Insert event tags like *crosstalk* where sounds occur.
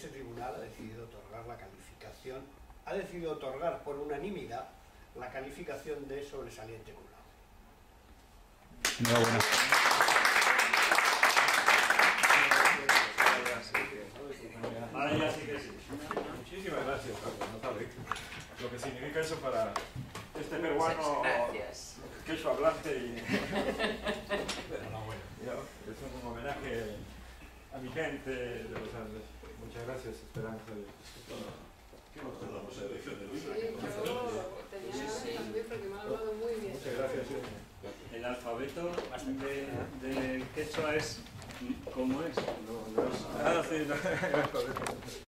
este tribunal ha decidido otorgar la calificación, ha decidido otorgar por unanimidad la calificación de sobresaliente cum laude. Enhorabuena. Ahora ya sí que sí. Muchísimas gracias, Paco. No sabe lo que significa eso para este peruano Gracias. queso hablante y... *laughs* Yo, es un homenaje a mi gente de los Andes. Muchas gracias, Esperanza. ¿Qué nos tardamos en la elección de Luis? Sí, yo tenía porque me ha hablado muy bien. Muchas gracias. El alfabeto de, de quechua es... ¿Cómo es? No, no es- Ah, sí, no, *laughs* el alfabeto.